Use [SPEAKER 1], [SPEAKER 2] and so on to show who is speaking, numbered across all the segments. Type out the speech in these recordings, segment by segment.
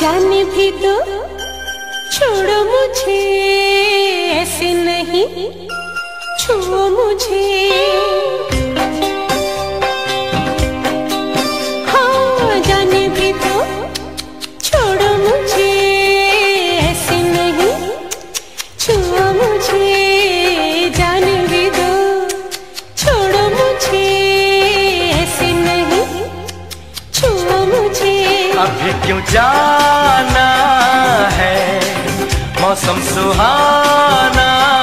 [SPEAKER 1] जाने भी दो। छोड़ो मुझे ऐसे नहीं। छुओ मुझे।
[SPEAKER 2] अभी क्यों जाना है? मौसम सुहाना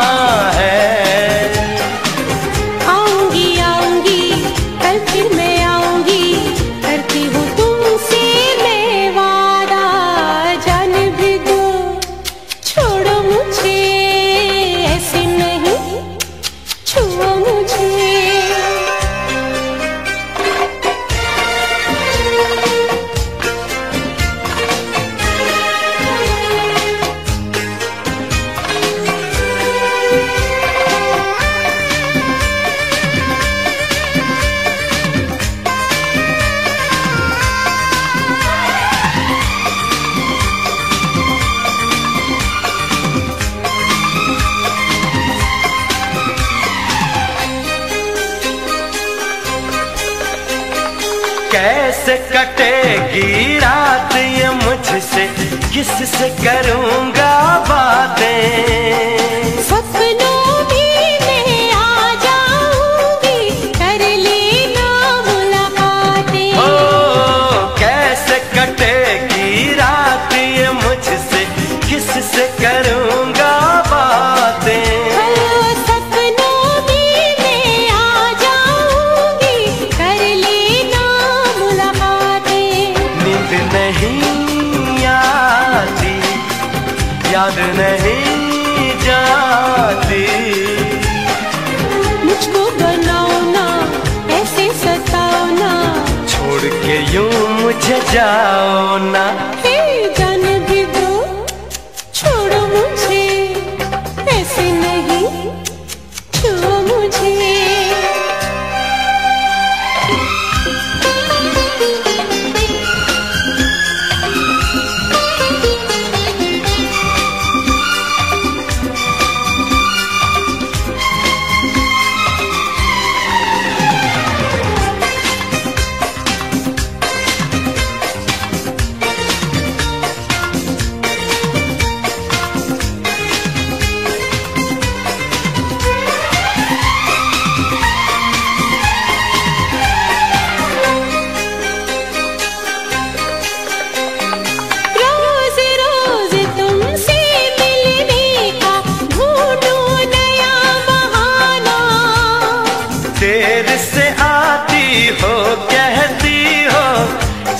[SPEAKER 2] कटेगी रात ये मुझसे किससे करूँगा बातें? याद नहीं जाती।
[SPEAKER 1] मुझको बनाओ ना ऐसे सताओ ना।
[SPEAKER 2] छोड़ के यूँ मुझे जाओ ना।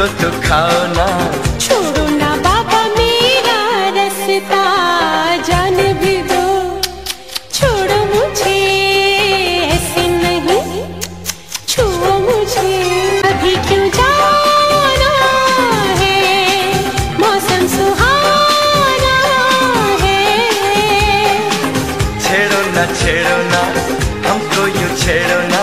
[SPEAKER 1] को
[SPEAKER 2] दुखाओ ना
[SPEAKER 1] छोड़ो ना बाबा मेरा रास्ता जान भी दो। छोड़ो मुझे ऐसे नहीं। छुओ मुझे अभी क्यों जाना है? मौसम सुहाना है।
[SPEAKER 2] छेड़ो ना छेड़ो ना हमको यूँ छेड़ो ना।